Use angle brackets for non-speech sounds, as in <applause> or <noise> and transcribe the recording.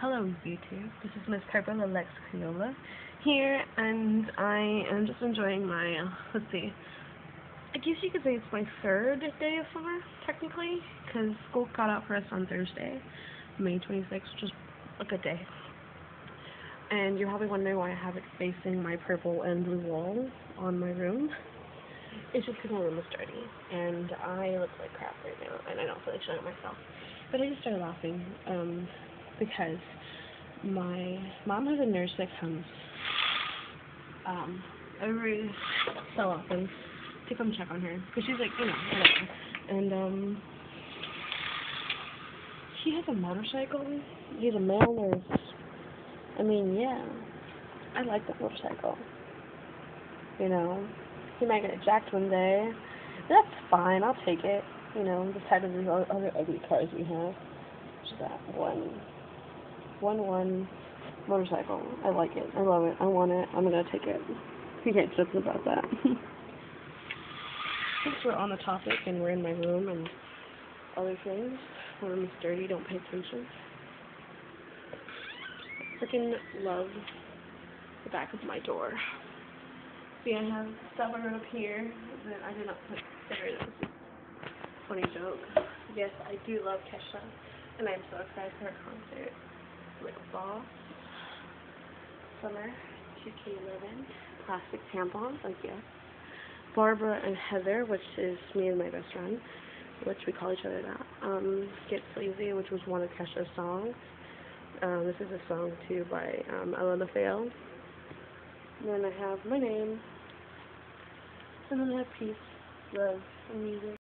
Hello YouTube, this is Miss Purple X Crayola here, and I am just enjoying my, uh, let's see, I guess you could say it's my third day of summer, technically, because school got out for us on Thursday, May 26th, which is a good day. And you're probably wondering why I have it facing my purple and blue wall on my room. It's just because my room is dirty, and I look like crap right now, and I don't feel like showing it myself. But I just started laughing, um, because my mom has a nurse that comes um, every so often to come check on her because she's like you know whatever. And um he has a motorcycle. He's a male nurse. I mean yeah I like the motorcycle you know. He might get jacked one day. That's fine. I'll take it. You know beside of these other ugly cars we have. Just that one one one motorcycle. I like it. I love it. I want it. I'm gonna take it. You can't joke about that. <laughs> Since we're on the topic and we're in my room and other things, my room is dirty. Don't pay attention. Freaking love the back of my door. See, I have stuff up here that I did not put there. Funny joke. Yes, I do love Kesha, and I'm so excited for her concert. Lip Boss, Summer, 2K11, Plastic Tampons, like yes. Barbara and Heather, which is me and my best friend, which we call each other that. Um, Get Sleazy, which was one of Kesha's songs. Um, this is a song too by um, Ella LaFale. And then I have my name. And then I have peace, love, and music.